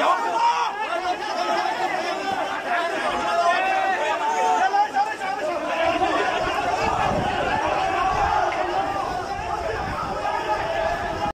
Don't